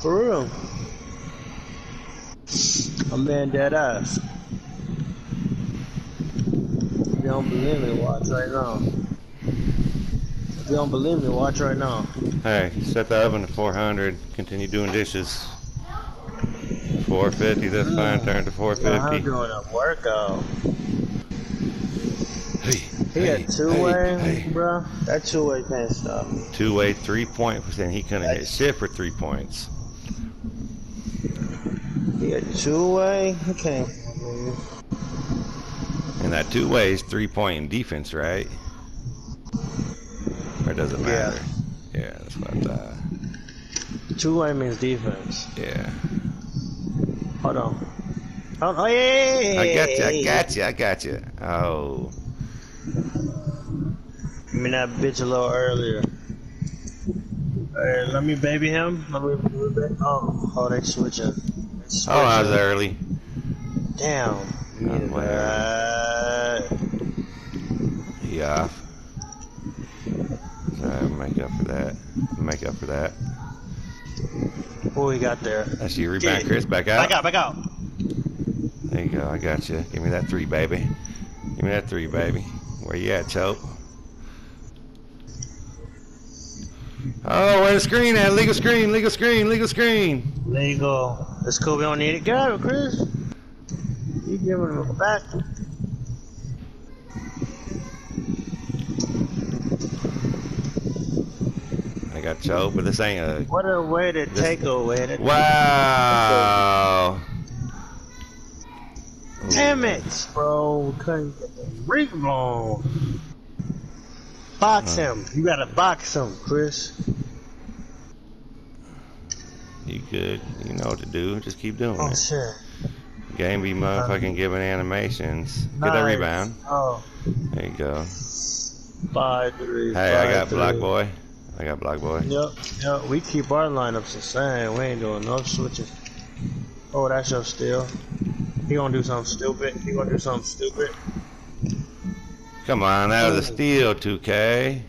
For real. I'm being dead ass. If you don't believe me, watch right now. If you don't believe me, watch right now. Hey, set the oven to 400. Continue doing dishes. 450, that's mm. fine. Turn to 450. I'm 450. doing a workout. He hey, got two way, hey, bro. That two way can't stop. Two way, three point percent. He couldn't hit shit for three points. He got two way. Okay. And that two way is three point in defense, right? Or does it matter? Yeah, yeah that's what I thought. Two way means defense. Yeah. Hold on. Oh, oh yeah, yeah, yeah, I got you, I got you, I got you. Oh. I mean that bitch a little earlier. Hey, let me baby him. Let me, let me oh, oh, they switching. Switching. Oh, I was early. Damn. You needed whatever. that. Off. So make up for that. Make up for that. What we got there? That's you. Rebound. Chris back out. Back out, back out. There you go. I got you. Give me that three, baby. Give me that three, baby. Where you at, Chope? Oh, where the screen at? Legal screen, legal screen, legal screen. Legal. It's cool. We don't need it. Get out of it, Chris. You giving him back? I got Chope, but this ain't a. Uh, what a way to This- take away. To Wow. Damn it, bro. Couldn't get the rebound. Box him. You gotta box him, Chris. You good. You know what to do. Just keep doing Oh it. shit. Game be uh-huh. motherfucking giving animations. Get that rebound. Oh, There you go. five three. Hey, I five, got Black. Boy. I got Black Boy. Yep, yep. We keep our lineups the same. We ain't doing no switches. Oh, that's your steal. He gonna do something stupid. He gonna do something stupid. Come on, that was a steal, 2K.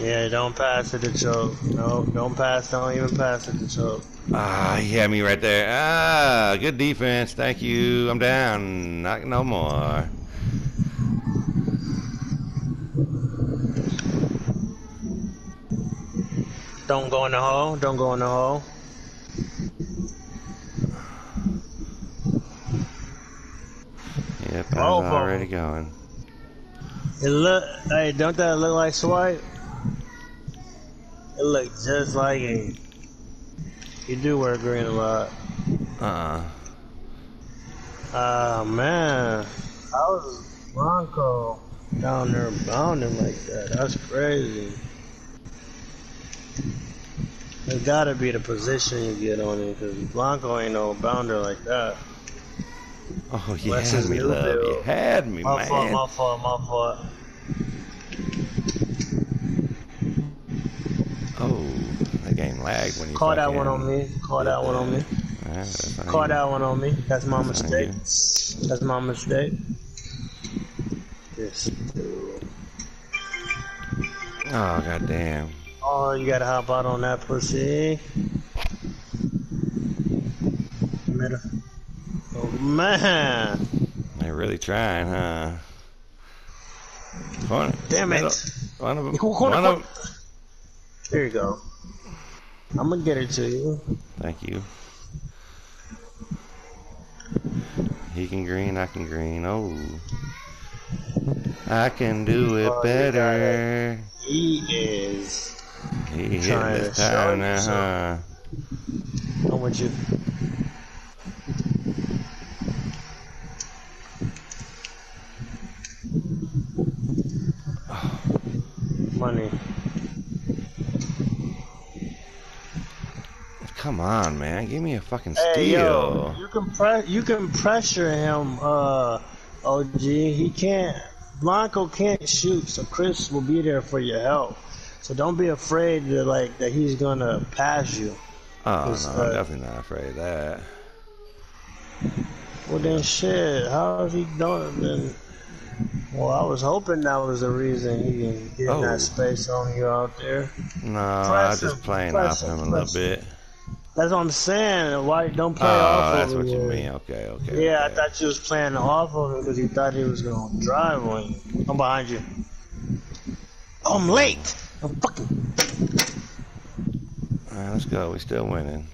Yeah, don't pass it to choke. No, don't pass. Don't even pass it to choke. Ah, he had me right there. Ah, good defense. Thank you. I'm down. Not no more. Don't go in the hole. Don't go in the hole. Yep, I Oh, was bro. already going. It look. Hey, don't that look like swipe? It look just like it. You do wear green a lot. Uh-uh. Ah man, how was Bronco down there bounding like that? That's crazy. It gotta be the position you get on it, cause Blanco ain't no bounder like that. Oh, you What's had me, new love. You had me, My fault, man. my fault, my fault. Oh, that game lagged when you Call that one on me. Call that one on me. That's on Call that one on me. That's my That's mistake. That's my mistake. This. dude. Oh, goddamn. Oh, you gotta hop out on that pussy. Middle. Oh man. They're really trying, huh? One, Damn it. One of them. Corner, corner, One corner. of There you go. I'm gonna get it to you. Thank you. He can green, I can green. Oh. I can do oh, it Oh, better. He is. He hit this time now, huh? I want you. Money. Come on, man. Give me a fucking Hey steal. yo, you can pre- you can pressure him, uh, OG. He can't. Blanco can't shoot, so Chris will be there for your help. So don't be afraid that like that he's gonna pass you. oh, no, uh, I'm definitely not afraid of that. Well then, shit. How is he doing? Then Well, I was hoping that was the reason he didn't get Oh. that space on you out there. No, I Press just him, playing off him a little bit. That's what I'm saying. Why don't play Oh, off that's what you mean. Okay, okay. Yeah, okay. I thought you was playing off of him because you thought he was gonna drive on you. I'm behind you. Oh, I'm late. I'm fucking. All right, let's go. We still winning.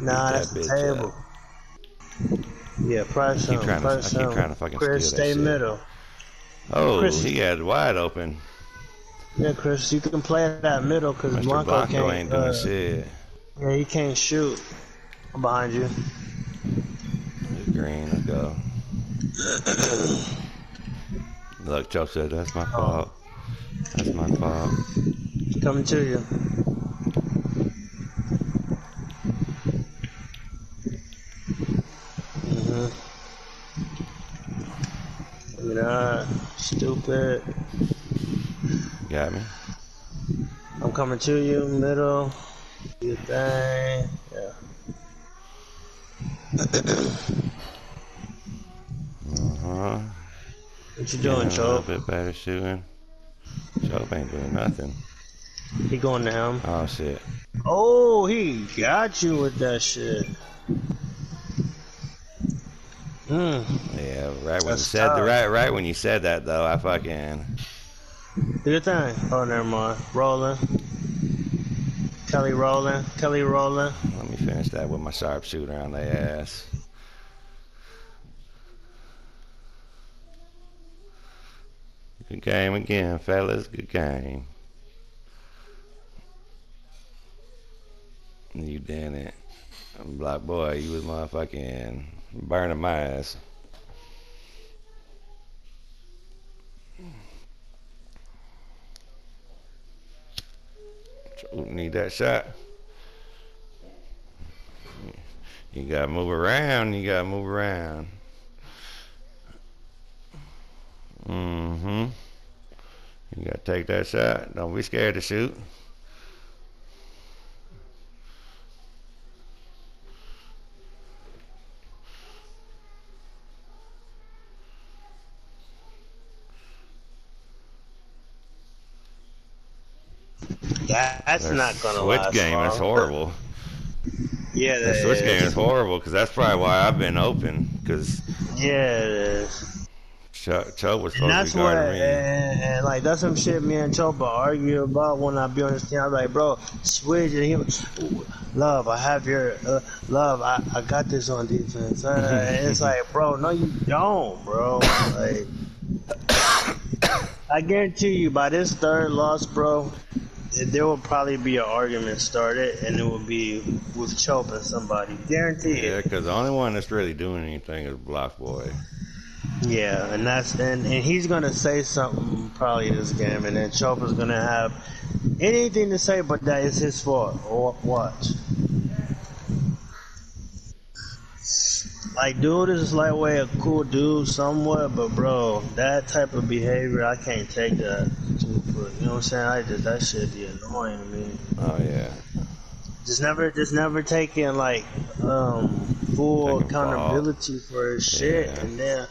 Nah, that's that the table. Yeah, press I keep trying to- I keep trying to fucking Chris, steal that stay shit. middle. Oh, Chris- he had wide open. Yeah, Chris, you can play that middle because. Blanco, Blanco can't. ain't doing uh, shit. Yeah, he can't shoot. I'm behind you. Green, let's go. Look, Joe said that's my fault. That's my fault. Coming to you. That. Stupid. Got me. I'm coming to you, middle. Your thing. Yeah. Uh-huh. What you Yeah, doing, a little bit better shooting. Chope ain't doing nothing. He going down. Oh, shit. Oh, he got you with that shit. Hmm. Yeah, right when you said the right right when you said that though, I fucking Do your thing. Oh, never mind. Rolling. Kelly rolling. Kelly rolling. let me finish that with my sharpshooter on their ass. Good game again, fellas. Good game. You did it. Black boy, you was motherfucking burning my ass. Need that shot. You gotta move around. You gotta move around. Mm-hmm. You gotta take that shot. Don't be scared to shoot. That's That not gonna switch last game long. is horrible. Yeah, The switch is. game is horrible because that's probably why I've been open because Yeah, it is. Chuck, Chuck was And supposed that's to be what, me. and, and like that's some shit me and Chopa argue about when I be on this team. I'm like, bro, switch, and he was, love, I have your, uh, love, I, I got this on defense. Uh, it's like, bro, no, you don't, bro. Like, I guarantee you, by this third loss, bro, there will probably be an argument started, and it will be with Chopa and somebody. Guarantee it. Yeah, because the only one that's really doing anything is Block Boy. Yeah, and that's and, and he's gonna say something probably this game, and then Chopa's gonna have anything to say, but that is his fault. Wa- Watch. Like, dude is lightweight, a cool dude somewhat, but bro, that type of behavior, I can't take that. You know what I'm saying? I just that shit be annoying to me. Oh yeah. Just never, just never taking like um full Taking accountability for his shit, Yeah. and then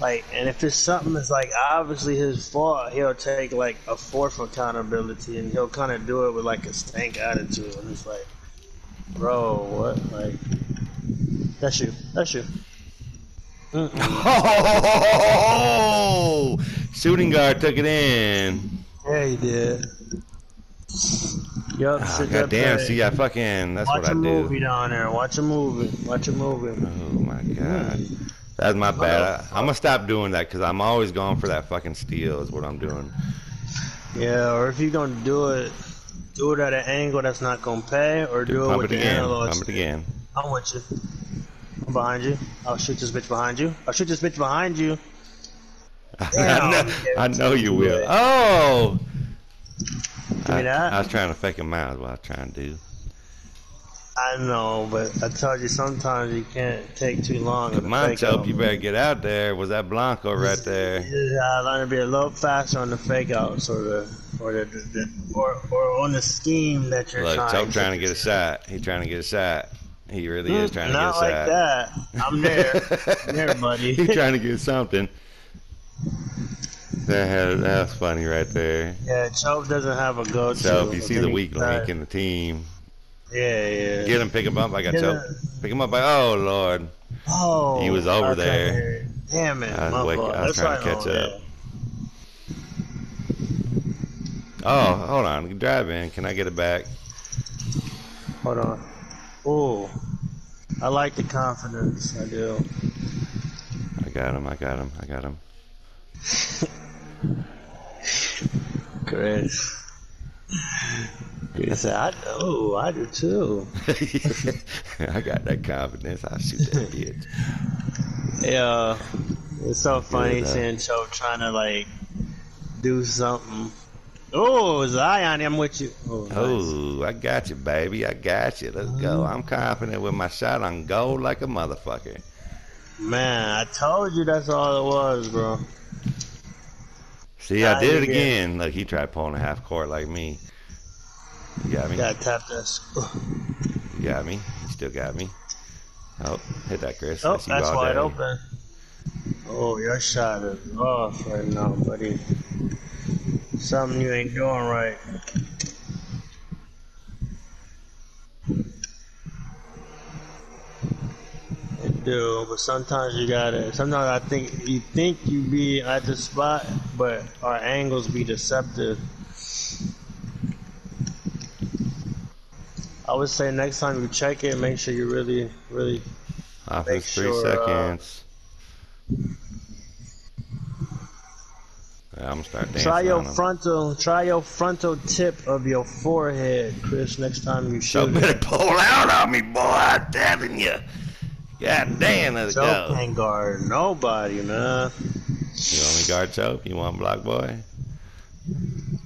like, and if it's something that's like obviously his fault, he'll take like a fourth accountability, and he'll kind of do it with like a stank attitude, and it's like, bro, what? Like, that's you, that's you. Mm-mm. Oh! Shooting guard took it in. Yeah, he did. Yup, ah, Oh, sit God up damn, there. see, I fucking, that's Watch what I a movie down there. Watch a movie. Watch a movie. Oh my god. That's my bad. I, I'm gonna stop doing that because I'm always going for that fucking steal, is what I'm doing. Yeah, or if you're gonna do it, do it at an angle that's not gonna pay, or do it Pump with it the again. analog. Pump it again. I'm with you. I'm behind you. I'll shoot this bitch behind you. I'll shoot this bitch behind you. I know, I know you will. Oh! Give I, me that. I was trying to fake him out, is what I was trying to do. I know, but I told you sometimes you can't take too long. the out. you better get out there. Was that Blanco right there? You gotta learn to be a little faster on the fake outs, or the, or the, the, the or, or on the scheme that you're Look, trying. Chope trying to get a shot. He trying to get a shot. He really is hmm, trying to get a like shot. that. I'm there. I'm there, buddy. He's trying to get something. That had, that's funny right there. Yeah, Chope doesn't have a go-to. So if you see the weak link in the team, Yeah, yeah. get him, pick him up. I got him. Pick him up. By, oh Lord, Oh, He was over there. couldn't hear it. Damn it, I was wake- I was trying to catch on, up. oh hold on, drive in. Can I get it back? Hold on. Oh, I like the confidence. I do. I got him. I got him. I got him. Chris. Chris said, I know, I do too. I got that confidence. I'll shoot that bitch. Yeah, it's so funny Yeah, seeing Choke trying to like do something. Oh, Zion, I'm with you. Oh, nice. Oh, I got you, baby. I got you. Let's go. Mm-hmm. I'm confident with my shot on goal like a motherfucker. man, I told you that's all it was, bro. See, I did it again. Look, he tried pulling a half court like me. You got me. Gotta tap that. You got me. You still got me. Oh, hit that, Chris. Oh, that's wide open. Oh, your shot is off right now, buddy. Something you ain't doing right. You do, but sometimes you gotta. Sometimes I think you think you be at the spot, but our angles be deceptive. I would say next time you check it, make sure you really, really Offense, Make three sure, uh, seconds. Yeah, I'm gonna start dancing Try your frontal, try your frontal tip of your forehead, Chris. Next time you shoot, better pull out on me, boy. I'm telling you. God damn, let's Choke go. can't guard nobody, man. You want me guard choke? You want block boy?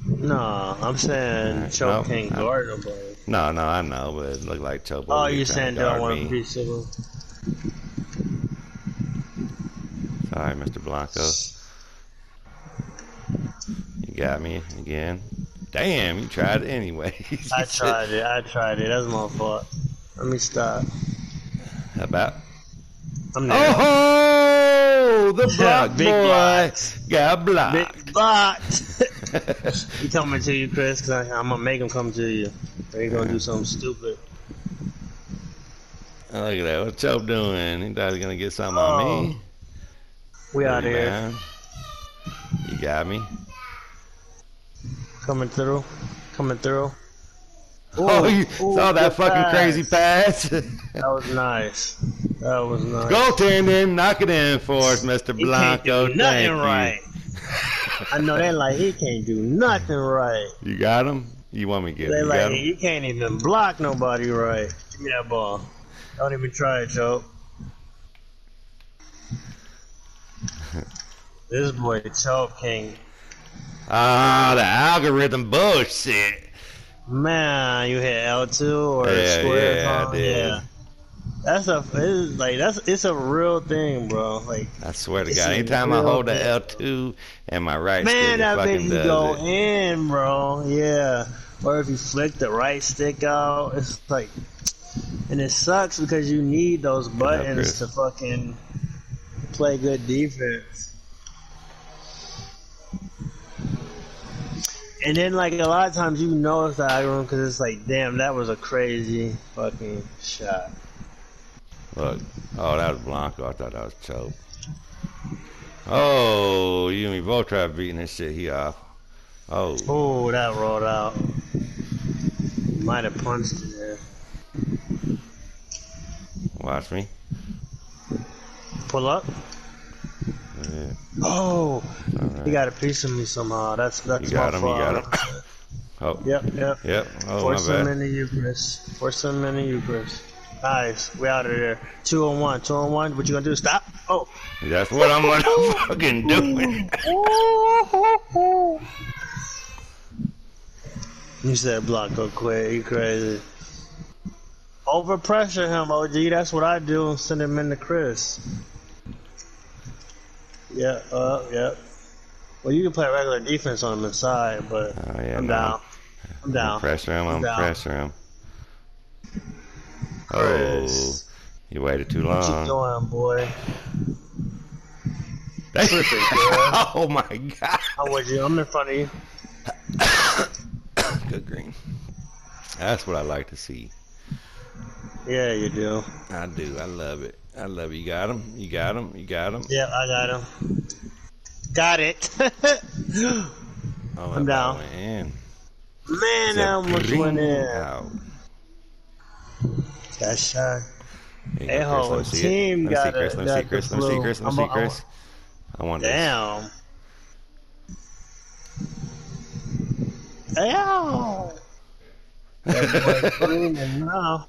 No, I'm saying Alright, Choke no, can't I- guard nobody. No, no, I know, but it looked like choke. Oh, you trying saying don't want to of him? Sorry, Mr. Blanco. You got me again. Damn, you tried it anyway. I tried it. I tried it. That's my fault. Let me stop. How about? I'm oh, there. Oh, the block Big boy blocks. got blocked. Big block. he coming to you, Chris, because I'm going to make him come to you. Or he going to do something stupid. Oh, Look at that. What's Chope doing? He thought he was going to get something Oh, on me. Oh. We out Hey, here. man. You got me. Coming through. Coming through. oh, you ooh, saw that fucking pass. crazy pass? That was nice. That was nice. Goaltending, knock it in for us, Mr. He can't Blanco. do nothing you. right. I know they like he can't do nothing right. You got him? You want me to get They him? You like he can't even block nobody right. Give me that ball. Don't even try it, Joe. this boy Choke King. Ah, the algorithm bullshit. Man, you hit L two or Yeah, square. yeah. Yeah. That's a it's like that's it's a real thing, bro. Like I swear to God, anytime I hold the. L2 and my right man, that fucking baby go it. in, bro. Yeah. Or if you flick the right stick out, it's like, and it sucks because you need those buttons to fucking play good defense. And then, like a lot of times, you know it's the algorithm because it's like, damn, that was a crazy fucking shot. Look. Oh, that was Blanco. I thought that was Chope. Oh, you and me both tried beating this shit. He off. Oh, Oh, that rolled out. Might have punched it there. watch me. Pull up. Yeah, Oh, all he got a piece of me somehow. That's that's You got my him. You fault. got him. Oh, Yep, yep. yep. Oh, Force my him bad. into Eucharist. Force him into Eucharist. Nice. We out of there. Two on one. Two on one. What you gonna do? Stop. Oh. That's what I'm gonna fucking doing. You said block go quick. You crazy. Overpressure him, OG. That's what I do. Send him into Chris. Yeah. Uh. Yep. Well, you can play regular defense on him inside, but Oh, yeah, I'm no. down. I'm down. Pressure him. I'm Down. pressure him. Oh, you waited too What you long. doing, boy? Tripping, girl. oh my god. I'm with you. I'm in front of you. Good green. That's what I like to see. Yeah, you do. I do. I love it. I love it. You got him. You got him. You got him. Yeah, I got him. Got it. Oh, I'm that down. ball went in. Man, Said I almost went in. out. That shot. Hey, go, Chris. ho, Let team it. Let me see got Chris. a- Let me see Chris. Let me see. Chris. Let me see a- I'm a- Chris. I want this. Damn. Ow! That boy greening now.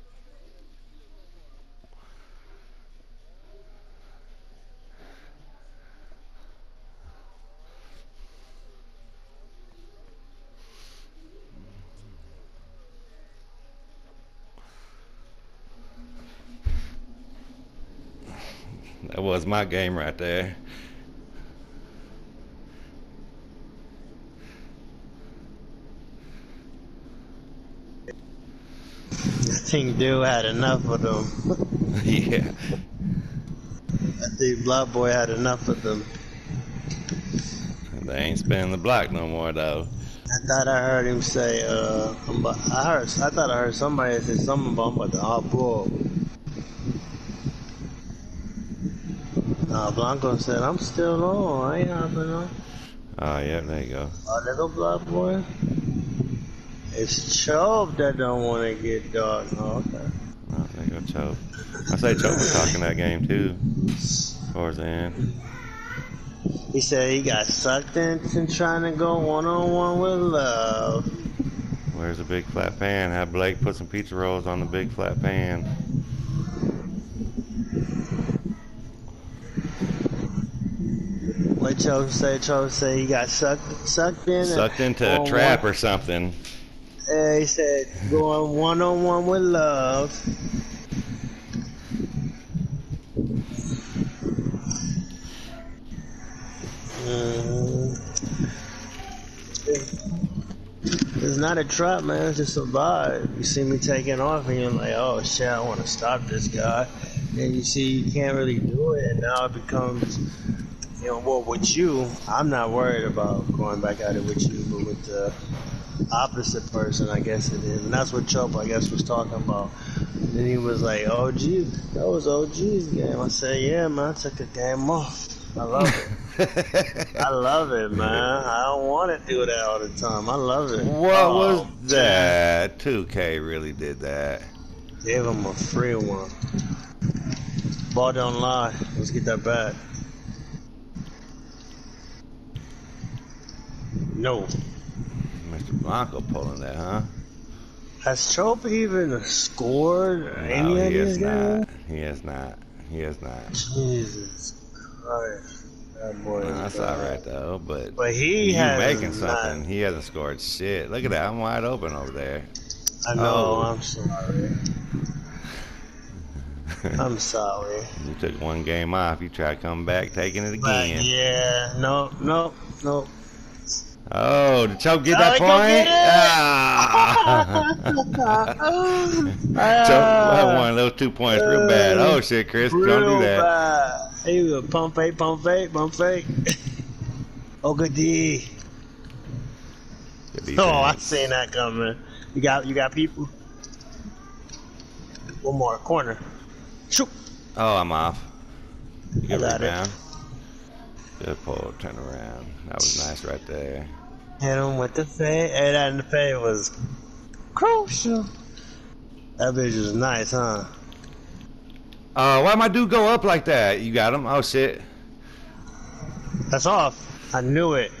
that was my game right there. I think dude had enough of them. yeah. I think Blood Boy had enough of them. They ain't spinning the block no more though. I thought I heard him say, uh, about- I heard, I thought I heard somebody say something about, about to hop bull. Blanco said, I'm still on, I ain't hopping on. Oh yeah, there you go. Oh, there go Blood Boy. It's Chobe that don't want to get. Oh, okay. Oh, there you go, Choke. I say Choke was talking that game too. Towards the end. He said he got sucked into trying to go one on one with love. Where's the big flat pan? Have Blake put some pizza rolls on the big flat pan. Say? Chobe say he got sucked sucked in. Sucked into a trap one- or something. Yeah, he said going one on one with love. Mhm. It's not a trap, man. It's just a vibe. You see me taking off, and you're like, "Oh shit, I want to stop this guy." And you see you can't really do it, and now it becomes, you know, well, with you, I'm not worried about going back at it with you, but with the opposite person, I guess it is. And that's what Chope, I guess, was talking about. And then he was like, "Oh, OG, that was OG's game. I said, yeah, man, I took a game off. I love it. I love it, man. I don't want to do that all the time. I love it. What Oh, was that? 2K really did that. Gave him a free one. Ball don't lie. Let's get that back. No. Mr. Blanco pulling that, huh? Has Chope even scored any No, of he these has games? not. He has not. He has not. Jesus Christ. That boy No, is that's all right though, but But he you making not- something. He hasn't scored shit. Look at that. I'm wide open over there. I know, Oh. I'm sorry. I'm sorry. You took one game off. You try to come back, taking it But again. yeah, no, no, no. Oh, did Choke get that point? get! Ah. I won those two points real bad. Oh shit, Chris, don't do that. bad. He was pump fake, pump fake, pump fake. oh, good D. Good Oh, I seen that coming. You got, you got people. One more corner. Shoot. Oh, I'm off. You got it. Good pull, turn around. That was nice right there. Hit him with the fade. Hey, that in the fade was crucial. That bitch was nice, huh? Uh, why my dude go up like that? You got him? Oh shit. That's off. I knew it.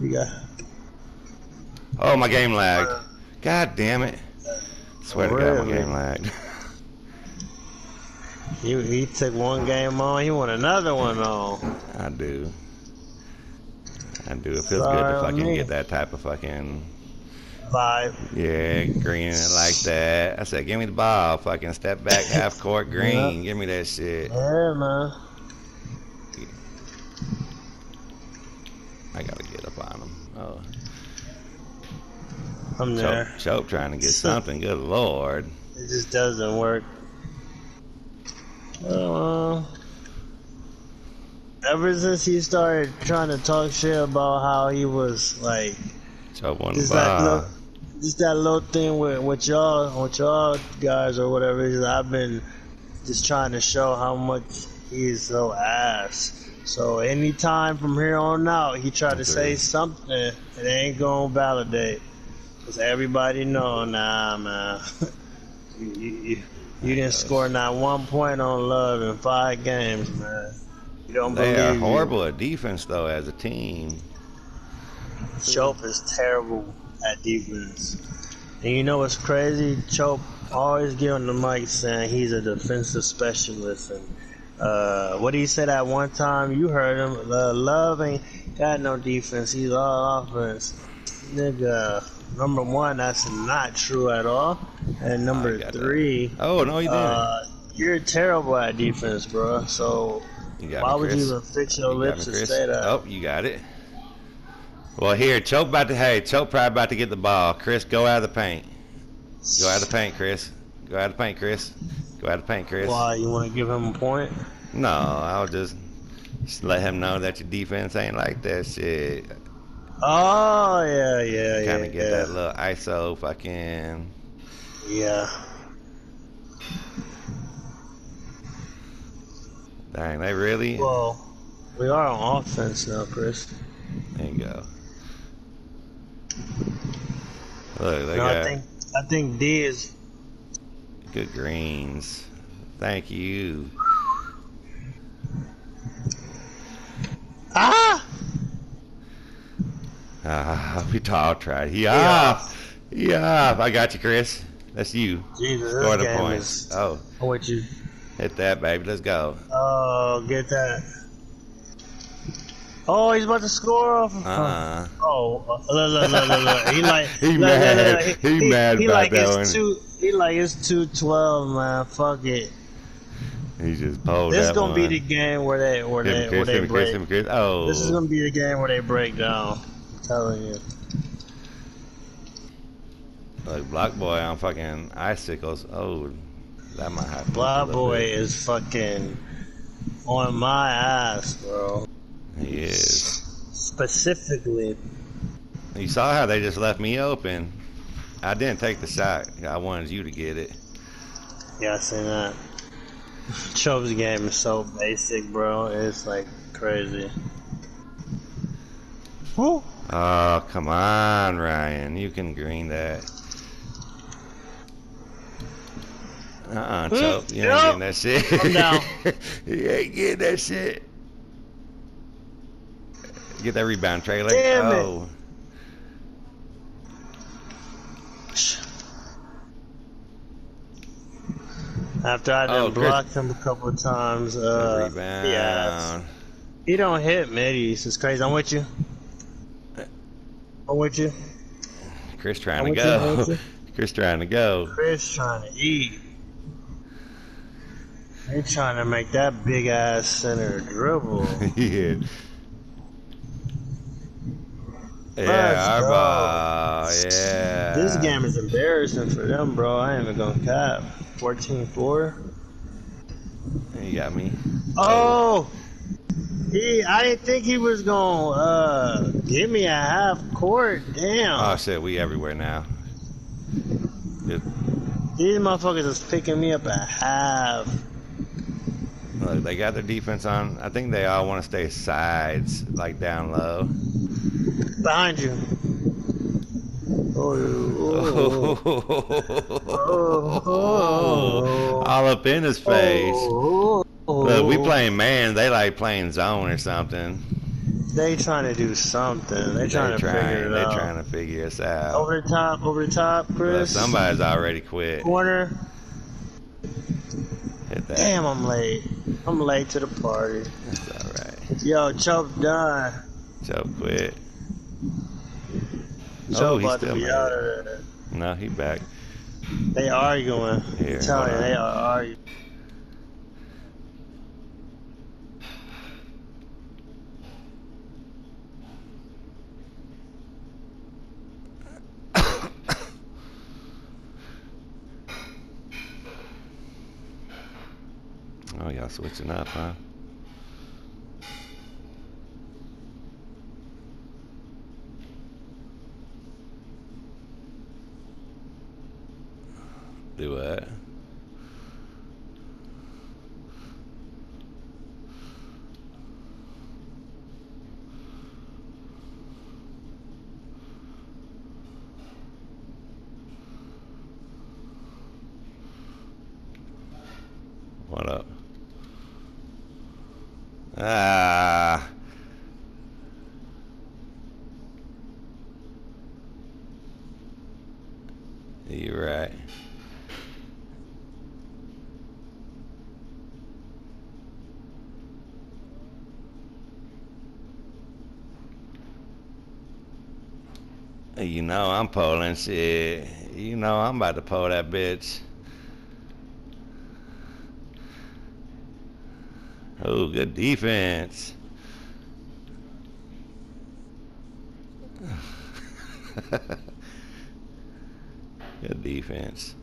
You got. Oh, my game lagged. God damn it. Swear to God, my game lagged. He, he took one game on. He want another one on. I do. I do. It feels Sorry good to fucking me. get that type of fucking vibe. Yeah, green like that. I said, give me the ball. Fucking step back, half court, green. Give me that shit. Yeah, man. I gotta get up on him. Oh, I'm Chope, there. Chope trying to get something. Good lord. It just doesn't work. Uh, ever since he started trying to talk shit about how he was like Chope won the just that little, just that little thing with with y'all with y'all guys or whatever. is I've been just trying to show how much he's so ass. So anytime from here on out, he tried to say something, it ain't gonna validate. Cause everybody know, nah, man. you, you, you, you didn't score not one point on love in five games, man. You don't They believe are you. horrible at defense though as a team. Chope is terrible at defense. And you know what's crazy? Chope always get on the mic saying he's a defensive specialist. And uh, what he said at one time, you heard him. Uh, Love ain't got no defense. He's all offense. Nigga, number one, that's not true at all. And number got that. three, Oh no, you didn't. uh, you're terrible at defense, bro. So you got why me, would Chris. you even fix your You lips me, say that? Oh, you got it. Well, here, Choke about to. Hey, Choke probably about to get the ball. Chris, go out of the paint. Go out of the paint, Chris. Go out of the paint, Chris. Go out of the paint, Chris. Why you want to give him a point? No, I'll just, just let him know that your defense ain't like that shit. Oh yeah, yeah, yeah. Kind of get yeah. that little ISO fucking. Yeah. Dang, they really. Well, we are on offense now, Chris. There you go. Look, they No, I got think I think D is good greens. Thank you. ah. Ah, we all tried. He Yeah. off. He off. I got you, Chris. That's you. Jesus, Score this the game points. is. Oh, I want you. Hit that, baby. Let's go. Oh, get that. Oh, he's about to score off. Of, Uh-uh. Oh, uh, look, look, look, look, look. He like He look, mad. look, look. He mad he about like that it's one. Two, he like it's two twelve, man. Fuck it. He just pulled This is gonna one. be the game where they where Hit they him, where they Chris. break. Him, Chris. Oh. This is gonna be the game where they break down. I'm telling you. Look, Block Boy on fucking icicles. Oh, that might have to Blah boy bit. is fucking on my ass, bro. He is. Specifically, You saw how they just left me open. I didn't take the shot. I wanted you to get it. yeah, I seen that. Chope's game is so basic, bro. It's like crazy. Woo. Oh, come on, Ryan. You can green that. Uh-uh, Chope. You ain't yep. getting that shit. I'm down. you ain't getting that shit. Get that rebound, trailer. Damn it. oh. After I done Oh, Chris- blocked him a couple of times, uh, rebound. yeah, he don't hit middies. It's crazy. I'm with you. I'm with you. Chris trying I'm to with you, I'm with go. you. Chris trying to go. Chris trying to eat. They trying to make that big ass center dribble. yeah. Let's Yeah, ball. Yeah. This game is embarrassing for them, bro. I ain't even gonna cap. 14-4. You got me. Oh, he. I didn't think he was gonna uh give me a half court. Damn, Oh shit, we everywhere now. Good. these motherfuckers is picking me up a half. Look, they got their defense on. I think they all want to stay sides, like down low. Behind you. Oh, oh, oh. all up in his face. oh, oh. Look, we playing man. They like playing zone or something. They trying to do something. They trying they to figure it They out. trying to figure us out. Over the top, over the top, Look, Chris. somebody's already quit. Corner. Hit that. Damn, I'm late. I'm late to the party. That's all right. Yo, Choke done. Joe quit. So Oh, he's about to still be out of there. No, he back. They arguing. Here, I'm telling you, they are arguing. Y'all switching up, huh? Do what up? Ah. You're right. You know I'm pulling shit. You know I'm about to pull that bitch. Oh, good defense. good defense.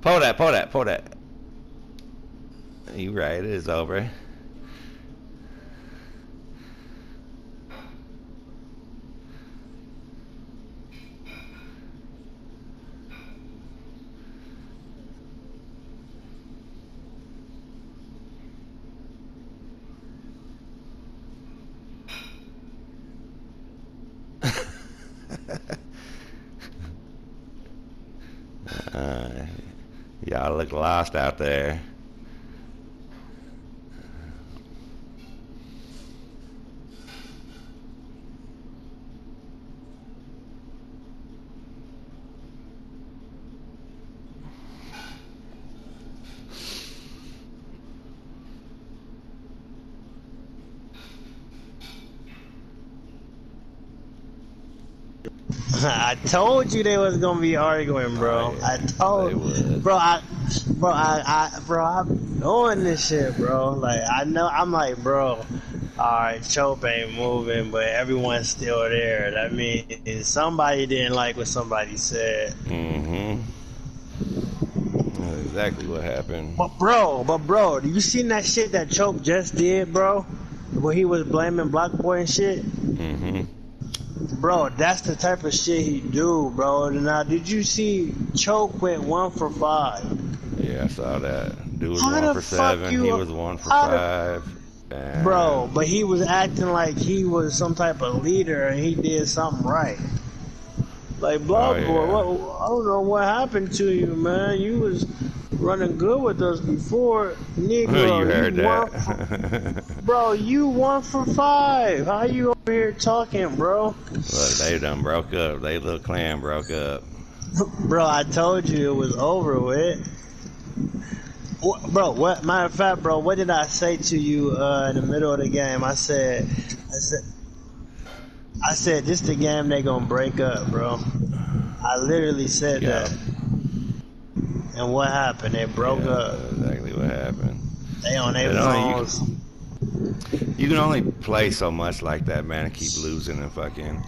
Pull that, pull that, pull that. You right, it is over. Uh, y'all look lost out there. I told you they was gonna be arguing, bro. Oh, yeah. I told, bro. I, bro, I, I, bro, I'm knowing this shit, bro. Like I know, I'm like, bro. All right, Chope ain't moving, but everyone's still there. That means somebody didn't like what somebody said. Mm-hmm. That's exactly what happened. But bro, but bro, do you seen that shit that Chope just did, bro? Where he was blaming Block Boy and shit. Mm-hmm. Bro, that's the type of shit he do, bro. Now, did you see Choke went one for five? Yeah, I saw that. Dude was How one the for fuck seven. you- He was one for how five. And Bro, but he was acting like he was some type of leader and he did something right. Like, Block Oh, Boy, yeah. what, I don't know what happened to you, man. You was running good with us before. Negro, you heard won for- that. bro, you one for five. How you over here talking, bro? Look, they done broke up. They little clan broke up. Bro, I told you it was over with. Bro, what? Matter of fact, bro, what did I say to you uh, in the middle of the game? I said, I said, I said, this the game they gonna break up, bro. I literally said Yeah. that. And what happened? They broke Yeah, up. exactly what happened. They on their only you phones. You can only play so much like that, man, and keep losing and fucking.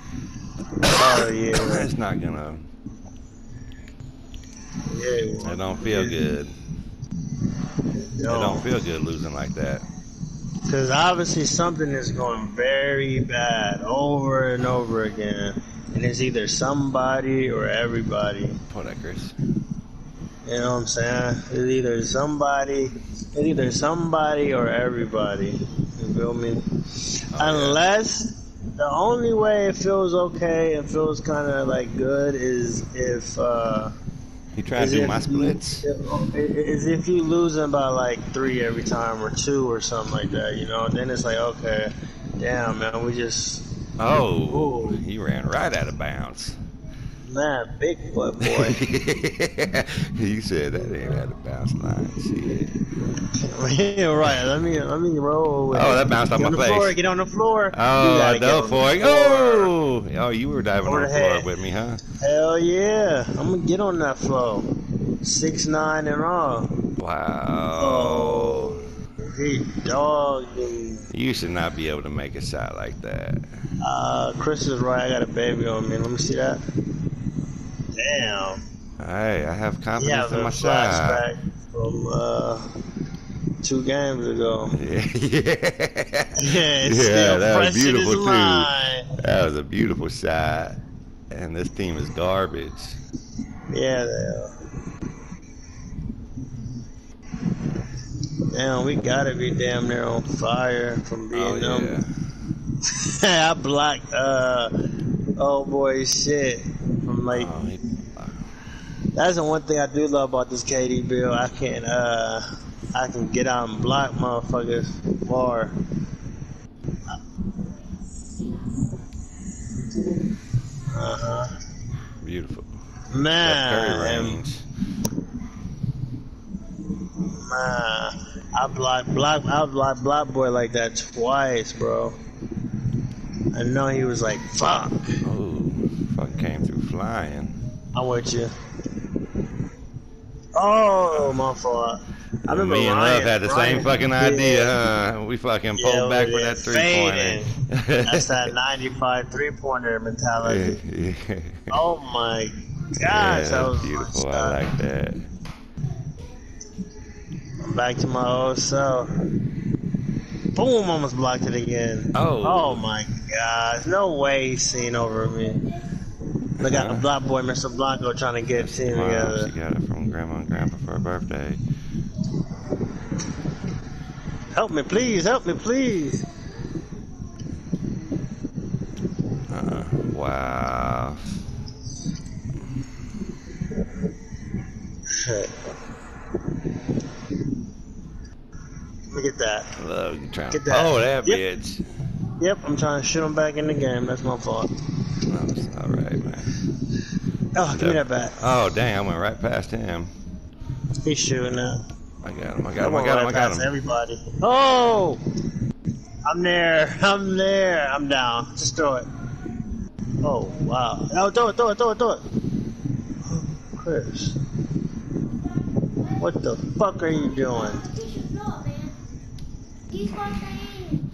Oh yeah, it's not gonna. yeah. It don't feel good. It No. don't feel good losing like that. Because obviously something is going very bad over and over again. And it's either somebody or everybody. Pull that, Chris. You know what I'm saying? It's either somebody, it's either somebody or everybody. You feel me? Oh, yeah. Unless the only way it feels okay and feels kind of like good is if uh, You tried is to do my splits? Is if you losing by like three every time or two or something like that, you know? Then it's like okay, damn man, we just Oh, Ooh. he ran right out of bounds. Man, big foot boy. he said that ain't had a bounce line. Shit. yeah, right. Let me let me roll. With Oh, that bounced off my face. floor. Get on the floor. Oh, I know for floor. Oh, oh, you were diving Over on the floor head. with me, huh? Hell yeah! I'm gonna get on that flow. Six nine and all. Wow. He dogged me. You should not be able to make a shot like that. Uh, Chris is right. I got a baby on me. Let me see that. Damn. Hey, I have confidence Yeah, in my shot. flashback from uh, two games ago. Yeah, yeah. Yeah, it's Yeah, still that was beautiful, too. mind. That was a beautiful shot. And this team is garbage. Yeah, they are. Damn, we gotta be damn near on fire from being Oh, them. yeah. I blocked uh oh boy shit from like Oh, that's the one thing I do love about this KD build. I can uh I can get out and block motherfuckers far. Uh huh. beautiful. Man. Man, I blocked block I blocked block boy like that twice, bro. I know he was like, "Fuck." Oh, fucking came through flying. I'm with you. Oh, my fault. I remember Me and Ryan, Love had the Ryan same fucking idea, huh? We fucking Yeah, pulled back for that three pointer. That's that 95 three pointer mentality. yeah, Oh my gosh, yeah, that was beautiful. I like that. I'm back to my old self. Boom, almost blocked it again. Oh. Oh my gosh, no way he's seen over me. Look at the Uh-huh. black boy, Mr. Blanco, trying to get Wow, together. she got it from grandma and grandpa for her birthday. Help me, please, help me, please. Uh, wow. Shit. Look at that. Love you trying to Get that. pull that Yep. bitch. Yep, I'm trying to shoot him back in the game. That's my fault. No, it's all right, man. Oh, give me that back. Oh, dang, I went right past him. He's shooting now. I got him, I got I him, I went got right him, I got him. everybody. Oh! I'm there. I'm there. I'm down. Just throw it. Oh, wow. No, throw it, throw it, throw it, throw it. Oh, Chris. What the fuck are you doing? He should know, man. He's gonna stay in.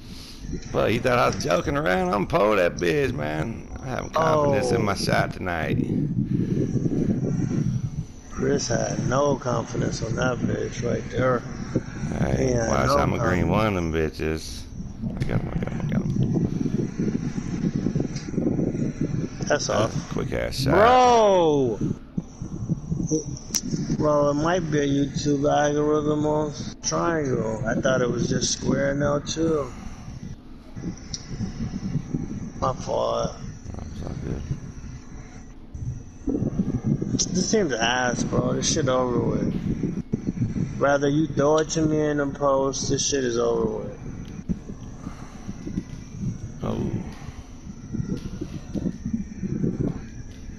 But he thought I was joking around. I'm pull that bitch, man. I have confidence in Oh. my shot tonight. Chris had no confidence on that bitch right there. Hey, Yeah, watch, no I'm a green one of them bitches. I got him, I got him, I got him. That's oh, off. quick ass shot. Bro! Bro, it might be a YouTube algorithm on triangle. I thought it was just square now too. My fault. All good. This seems ass, bro. This shit over with. Rather you throw it to me in the post, this shit is over with. Oh.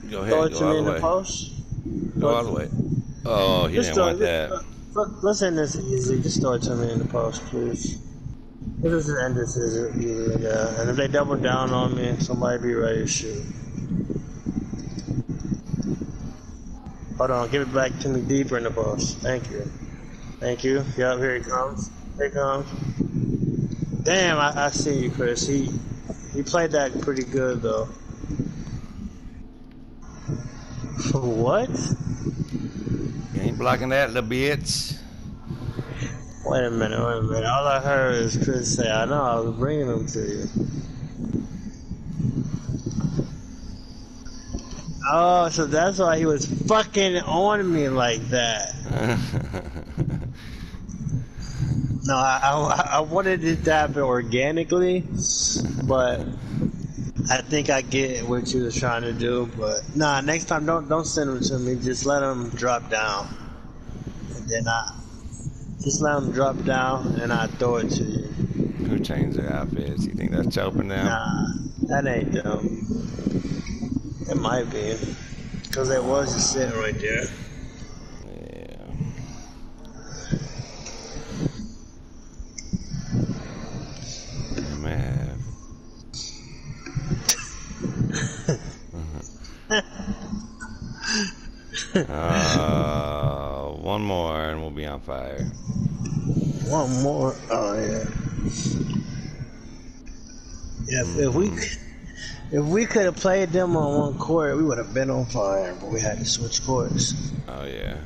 Go Throw ahead, it to me in the post. Go all the way. Oh, he Just didn't throw want that. Let- Let's end this easy. Just throw it to me in the post, please. Let's just end this yeah. And if they double down on me, somebody be ready to shoot. Hold on, give it back to me deeper in the post. Thank you. Thank you. Yep, here he comes. Here he comes. Damn, I, I see you, Chris. He he played that pretty good though. What? You ain't blocking that, little bitch. Wait a minute, wait a minute. All I heard is Chris say, I know, I was bringing them to you. Oh, so that's why he was fucking on me like that. No, I, I, I wanted it to happen organically, but I think I get what you was trying to do. But nah, next time don't don't send them to me. Just let them drop down, and then I just let them drop down, and I throw it to you. Who changed their outfits? You think that's Chopper now? Nah, that ain't them. It might be. Because they was just sitting right there. Yeah. Man. uh, one more and we'll be on fire. One more. Oh yeah. Yeah, if, if we mm-hmm. if we could have played them on one court, we would have been on fire. But we had to switch courts. Oh yeah.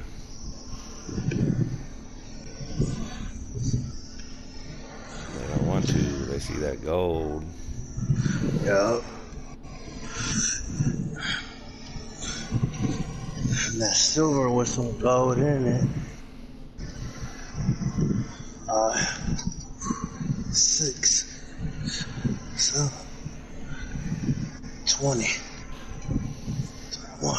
They don't want to. They see that gold. Yup. And that silver with some gold in it. Uh, six. So, 20. 21.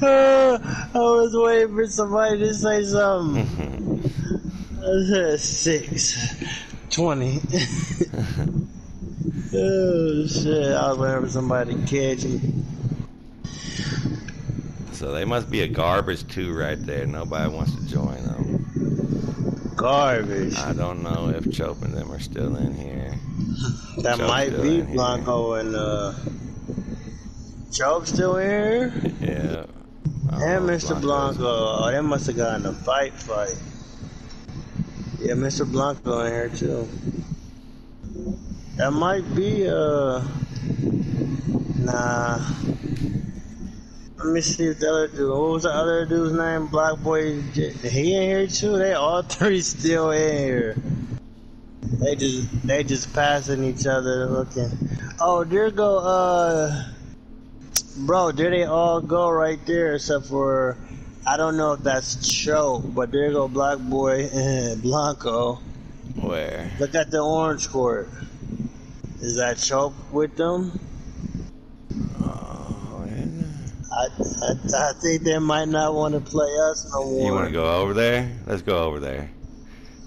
Uh, I was waiting for somebody to say something. I said six. 20. oh shit, I was waiting for somebody to catch me. so they must be a garbage too right there. Nobody wants to join them. Garbage. I don't know if Chope and them are still in here. That Joe's might be in here. Blanco and uh Joe still here? Yeah. And Mr. Blanco. Oh, they must have gotten a fight fight. Yeah, Mr. Blanco in here too. That might be uh nah. Let me see if the other dude. What was the other dude's name? Black Boy. J- He in here too. They all three still in here. They just they just passing each other looking. Oh, there go uh bro, there they all go right there except for I don't know if that's Cho, but there go Black Boy and Blanco. Where? Look at the orange court. Is that Cho with them? Oh, I, I I think they might not want to play us no more. you want to go over there? Let's go over there.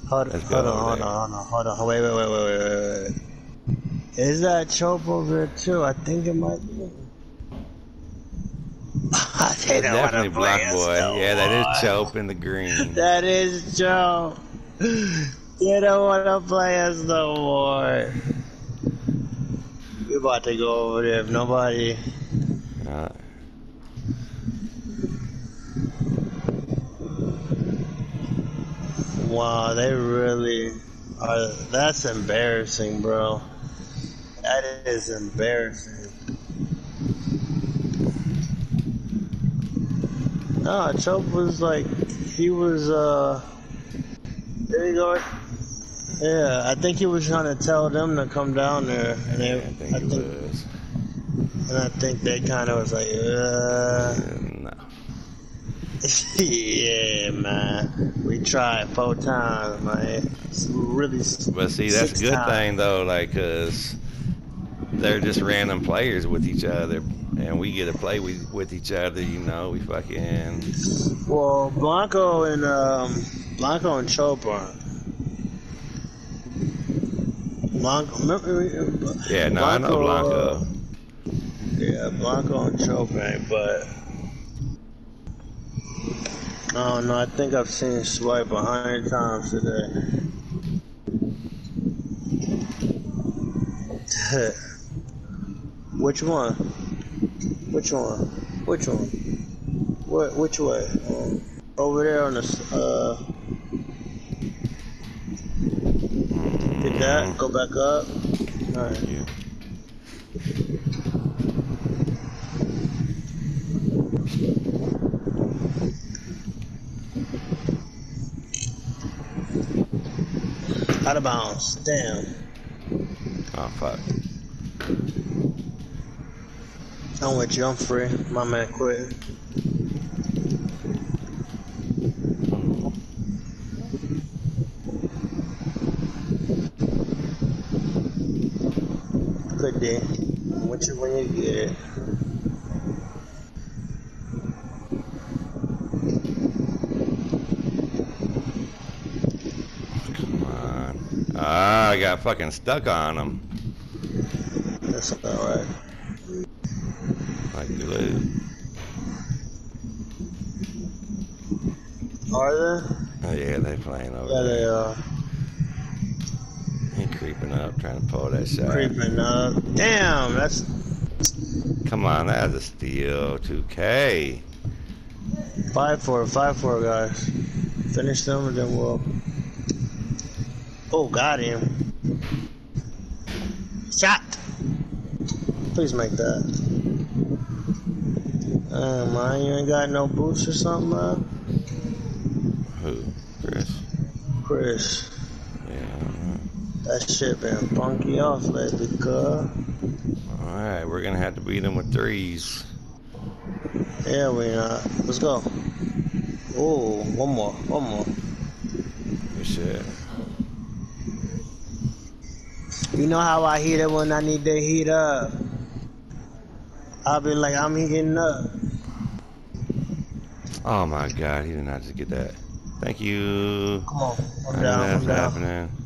Hold, Let's hold go on, hold there. on, hold on, hold on. Wait, wait, wait, wait, wait, wait, wait. Is that Chope over there too? I think it might be. they don't Definitely Black Boy. no yeah, that is Chope in the green. That is Joe. They don't want to play us no more. About to go over there if nobody. Uh, Wow, they really are. That's embarrassing, bro. That is embarrassing. No, Chope was like, he was, uh, there you go. Yeah, I think he was trying to tell them to come down there. And they, I think it was. and I think they kind of was like, uh, No. yeah, man. We tried four times, man. It's really. But see, that's a good times. thing though, like, cause they're just random players with each other, and we get to play with, with each other. You know, we fucking Well, Blanco and um, Blanco and Chope are. Blanco, remember, yeah. No, I know Blanco. Yeah, Blanco and Chope, ain't, but I don't know. I think I've seen Swipe a hundred times today. Which one? Which one? Which one? What? Which way? Um, over there on the. Uh, did that mm-hmm. go back up? All right. Yeah. Out of bounds. Damn. Oh fuck. I'm with you. I'm free. My man quit. Good day. I'm with you get it. Come on. Ah, I got fucking stuck on him. That's alright. Like glue. Are they? Oh yeah, they playing over Yeah, there. they are. Creeping up, trying to pull that shot. Creeping up. Damn, that's Come on, that's a steal. 2K. five four, five four guys. Finish them and then we'll. Oh, got him. Shot. Please make that. Uh, man, you ain't got no boost or something, man? Who? Chris? Chris, Yeah. I don't know. That shit been funky off lately, cuz. All right, we're gonna have to beat him with threes. Yeah, we not. Let's go. Oh, one more, one more. Good shit. You know how I heat it when I need to heat up. I'll be like, I'm heating up. Oh my God, he did not just get that. Thank you. Come on, I'm down, I'm down. happening.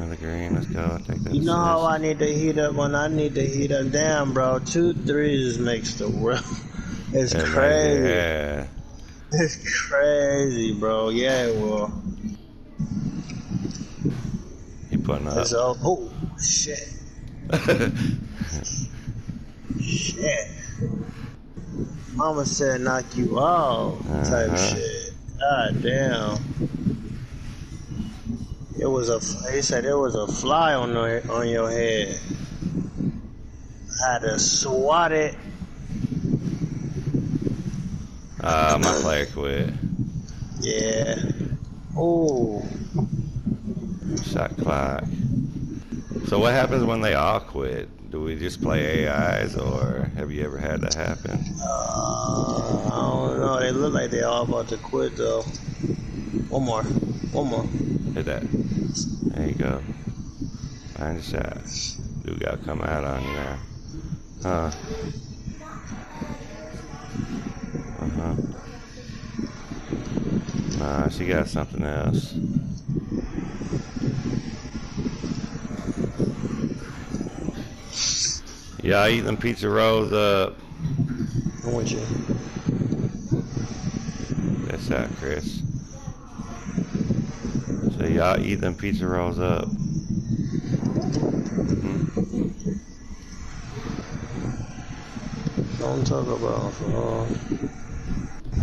Another green. Let's go. Take that. You know how. I need to heat up when I need to heat up. Damn, bro, two threes makes the world. It's Yeah, crazy. there. It's crazy, bro. Yeah, it will. He putting up. It's all, oh, shit. Shit. Mama said knock you out type Uh-huh. shit. God damn. It was a. He said it was a fly on the, on your head. I had to swat it. Ah, my player quit. Yeah. Oh, Shot clock. So what happens when they all quit? Do we just play AIs, or have you ever had that happen? uh, I don't know. They look like they all about to quit though. One more. One more. Hit that. There you go. Find a shot. Dude got to come out on you now. Huh. Uh-huh. Nah, she got something else. Y'all eat them pizza rolls up. I'm with you. That's that, Chris. So y'all eat them pizza rolls up. Mhm. Don't talk about. Uh,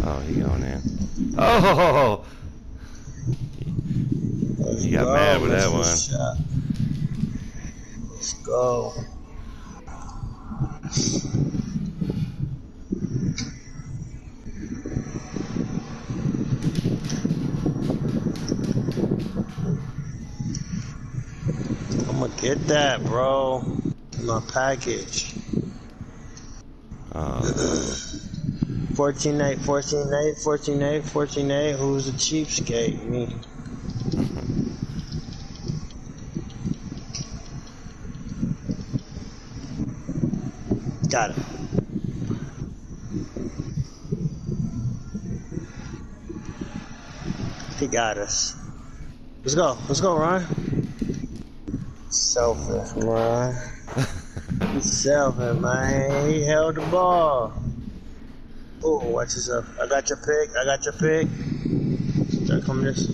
Oh, he going in. Oh! let's You got go. mad with Let's that one. shot. Let's go. I'm gonna get that, bro. My package. Oh, 14 8, 14 8, 14 8, 14 8. Who's a cheapskate? Me. Got it. He got us. Let's go. Let's go, Ryan. Selfish, Ryan. He's selfish, man. He held the ball. Oh, watch yourself. I got your pick. I got your pick. Start coming this.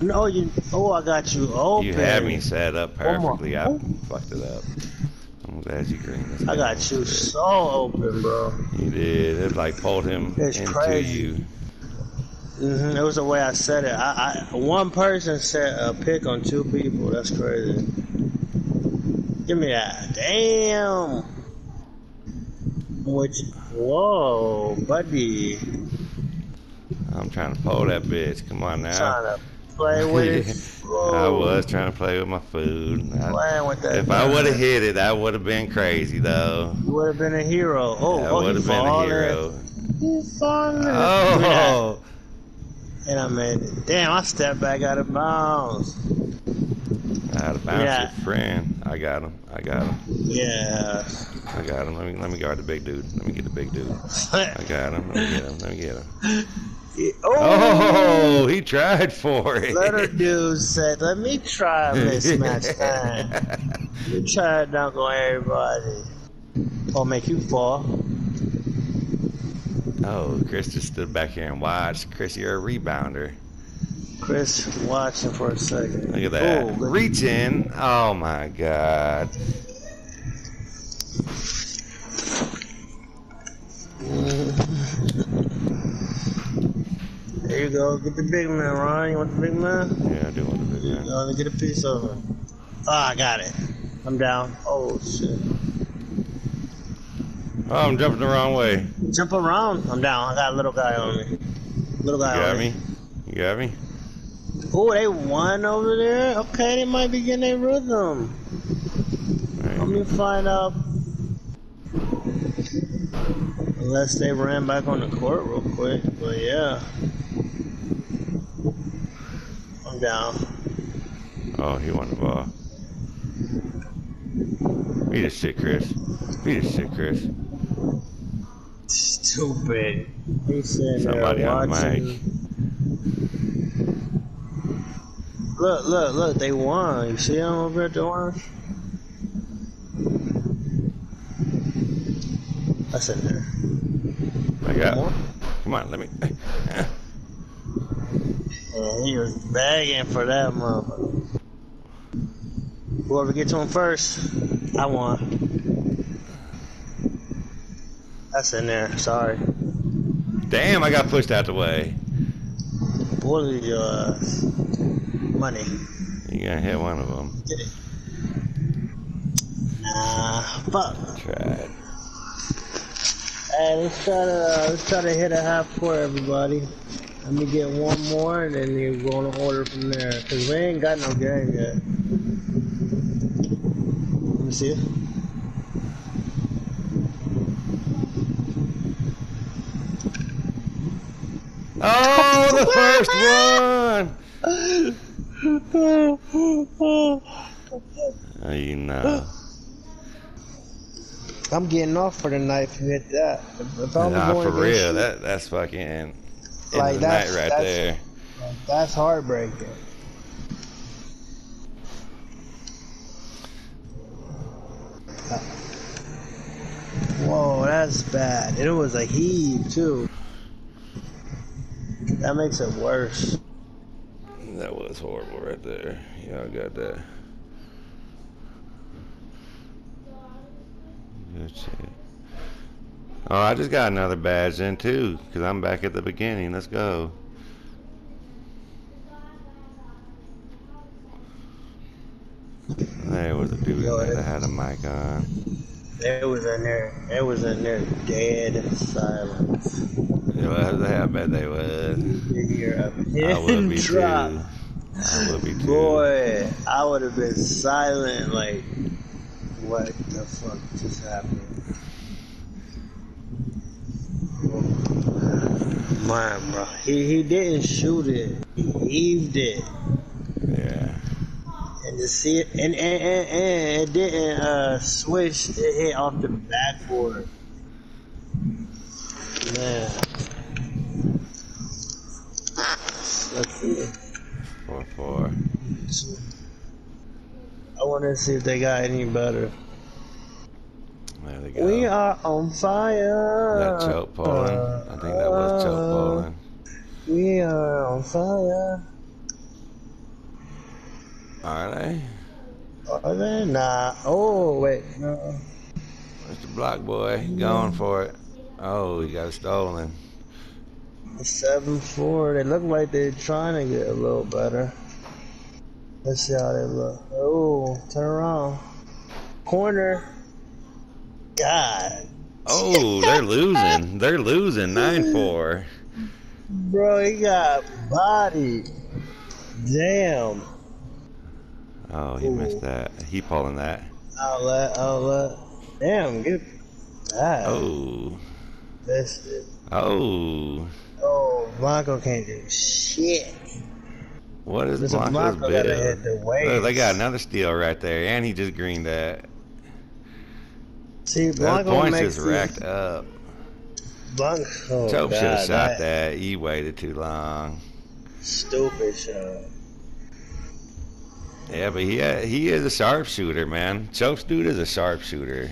No, you. Oh, I got you open. you had me set up One more. perfectly. I Oh. fucked it up. I'm glad you green. this I got you so open, bro. You did. It like pulled him It's into crazy. you. Hmm It was the way I said it. I, I one person set a pick on two people. That's crazy. Give me that. Damn. Which? Whoa, buddy. I'm trying to pull that bitch. Come on now. Trying to play with it. I was trying to play with my food. I- playing with that. if I would have hit it, that would have been crazy though. You would have been a hero. Oh, that oh would have been a hero. He falling. Give me. Oh, And I made it. Damn, I stepped back out of bounds. Out of bounds, Yeah. your friend. I got him. I got him. Yeah. I got him. Let me let me guard the big dude. Let me get the big dude. I got him. Let me get him. Let me get him. Oh, oh, he tried for it. Let her dude said, let me try a mismatch time. You try to dunk on everybody. Or make you fall. Oh, Chris just stood back here and watched. Chris, you're a rebounder. Chris watching for a second. Look at that. Ooh, good- Reach in. Oh my God. There you go. Get the big man, Ron. You want the big man? Yeah, I do want the big man. Let me get a piece of it. Oh, I got it. I'm down. Oh, shit. Oh, I'm jumping the wrong way. Jump around. I'm down. I got a little guy on me. Little guy on me. You got on me? You got me? Oh, they won over there? Okay, they might be getting their rhythm. Let me find out. Unless they ran back on the court real quick. But yeah. I'm down. Oh, he won the ball. Beat his shit, Chris. Beat his shit, Chris. Stupid. He's sitting uh, Somebody there on the watching. mic. Look, look, look, they won. You see them over at the orange? That's in there. I got. More? Come on, let me. Yeah, he was begging for that motherfucker. Whoever gets to him first, I won. That's in there. Sorry. Damn, I got pushed out the way. Bully your ass. Money. You gonna hit one of them. Get it. Nah, fuck. Tried. Hey, let's try to uh, let's try to hit a half court, everybody. Let me get one more, and then you're going to order from there. Cause we ain't got no game yet. Let me see Oh, the first one! Oh, you know. I'm getting off for the night if you hit that. If, I'm Nah, going for real. That that's fucking Like, the night right that's- there. that's heartbreaking. Whoa, that's bad. It was a heave too. That makes it worse. That was horrible right there. Y'all got that. Good shit. Oh, I just got another badge in too, because I'm back at the beginning. Let's go. There was a dude Yo, that had a mic on. It was in there. It was in there dead silence. I bet they would. You hear a I would be drop. too. I would be too. Boy, I would have been silent. Like, what the fuck just happened? Man, bro, he he didn't shoot it. He heaved it, Yeah. and to see it, and and, and, and it didn't uh, switch. It hit off the backboard. Man, let's see. Four four. I want to see if they got any better. There they go. We are on fire. that choke Poland. I think that was choke Poland. We are on fire. Are they? Are they? Nah. Oh, wait. No. Mr. Block Boy going for it. Oh, he got stolen. 7 4. They look like they're trying to get a little better. Let's see how they look. Oh, turn around. Corner. God. Oh, they're losing. They're losing 9 4. Bro, he got body. Damn. Oh, he missed that. He pulling that. Outlet, outlet. Damn, get that. Oh. Missed it. Oh. Oh, Blanco can't do shit. What is Listen, Blanco's Blanco gotta hit the. Look, oh, they got another steal right there, and he just greened that. See, Those Blanco points makes is racked up. Blanc. Oh, God, should have shot that that. You waited too long. Stupid shot. Yeah, but he he is a sharpshooter, man. Chope's dude is a sharpshooter.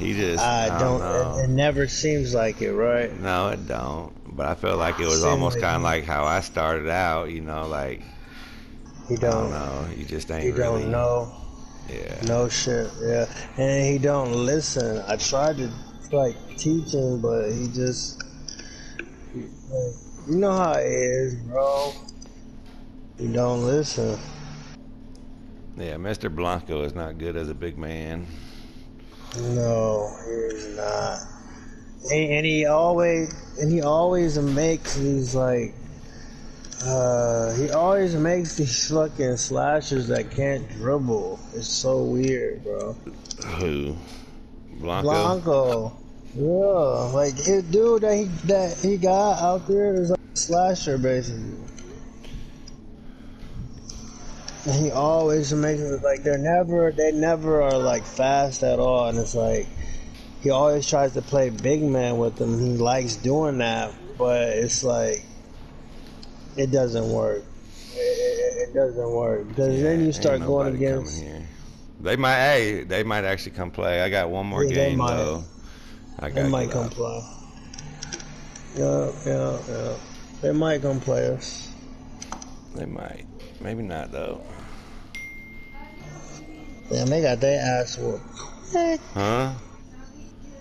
He just I don't. know. It, it never seems like it, right? No, it don't. But I feel like it was Seem almost kind of like how I started out. You know, like He don't don't. know. You just ain't He really. don't know. Yeah. No shit. Yeah, and he don't listen. I tried to like teach him, but he just. like, you know how it is, bro. He don't listen. Yeah, Mr. Blanco is not good as a big man. No, he's not. And, and he always and he always makes these like uh he always makes these fucking slashers that can't dribble. It's so weird, bro. Who? Blanco. Blanco. Yeah, like his dude that he that he got out there is like a slasher basically. And he always makes it like they're never they never are like fast at all and it's like he always tries to play big man with them. He likes doing that, but it's like it doesn't work. It, it, doesn't work because Yeah, then you start going against They might. Hey, they might actually come play. I got one more Yeah, game might. though. I They might come play. Yeah, yeah, yeah. They might come play us. They might. Maybe not though. Damn, they got their ass whooped. Huh?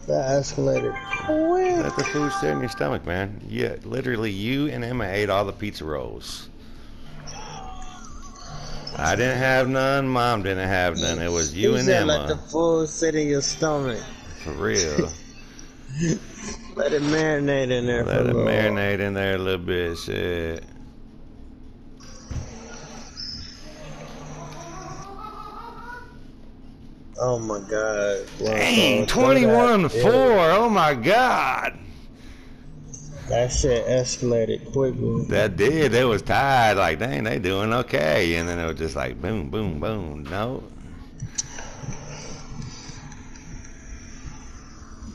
that escalated quick. Let the food sit in your stomach, man. Yeah, literally, you and Emma ate all the pizza rolls. I didn't have none. Mom didn't have none. It was you He and said, Emma. Let the food sit in your stomach. For real. Let it marinate in there. Let for it a little while. marinate in there a little bit. Shit. Oh my god. Dang, 21 4. yeah, Oh my God. That shit escalated quickly. That did. They was tied. Like, dang, they doing okay. And then it was just like boom, boom, boom. No.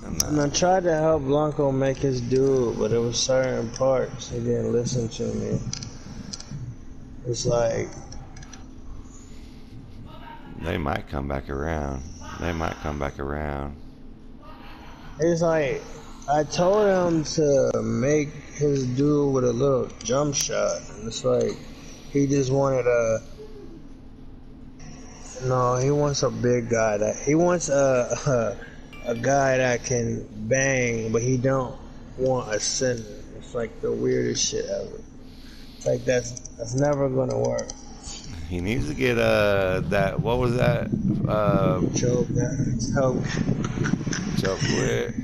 And, And I tried to help Blanco make his dude, but it was certain parts he didn't listen to me. It's like They might come back around. They might come back around. It's like I told him to make his dude with a little jump shot, and it's like he just wanted a. No, he wants a big guy that he wants a a, a guy that can bang, but he don't want a center. It's like the weirdest shit ever. It's like that's that's never gonna work. He needs to get uh that what was that uh Choke, choke, choke quit.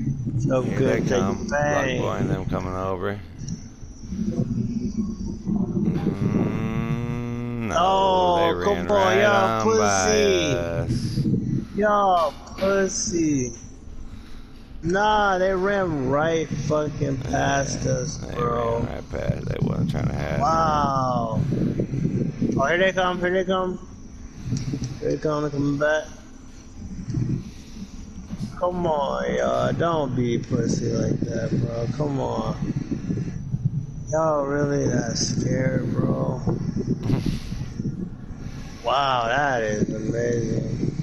choke Here good. they come. Block boy and them coming over. Mm, no, Oh, they ran come on, right y'all pussy. Y'all pussy. Nah, they ran right fucking past us, They bro. ran right past. They wasn't trying to have. Wow. Oh, here they come, here they come. Here they come, they're coming back. Come on, y'all. Don't be pussy like that, bro. Come on. Y'all really that scared, bro? Wow, that is amazing.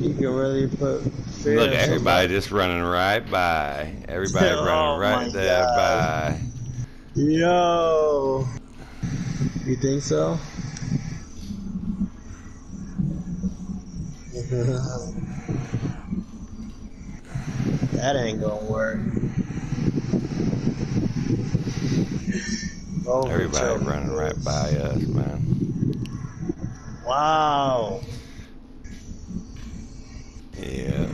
You can really put fear Look, everybody just running right by. Everybody Oh, running right there God. by. Yo. You think so? that ain't gonna work. Oh, Everybody Joe. running right by us, man. Wow. Yeah.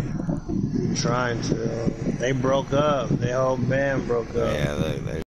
Trying to. They broke up. Their whole band broke up. Yeah, they, they